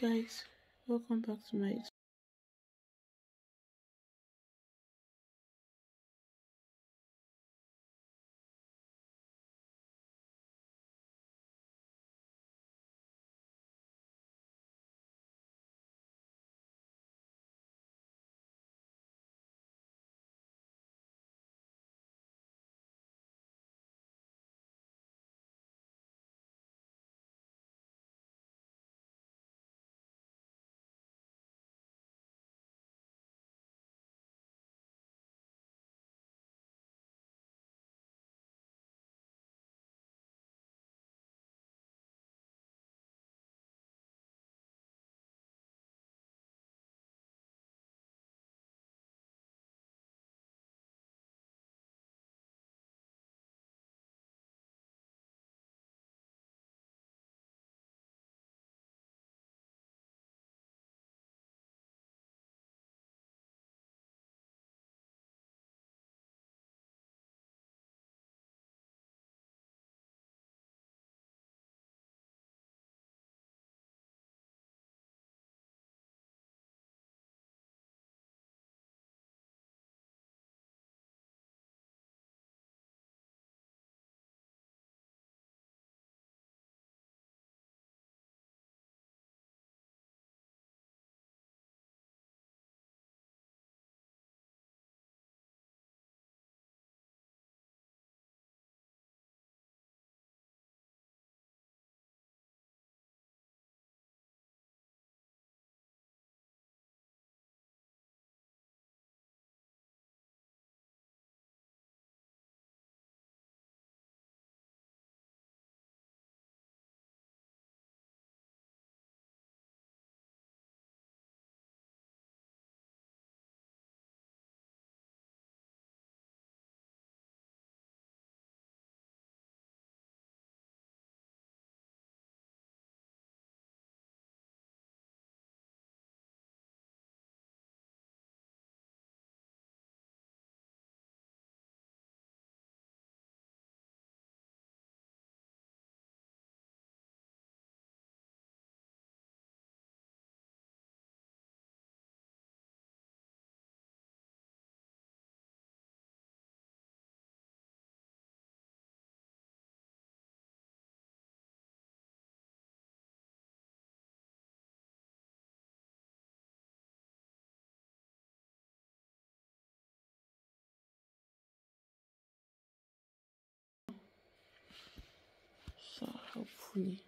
guys. Welcome back to my Балконі.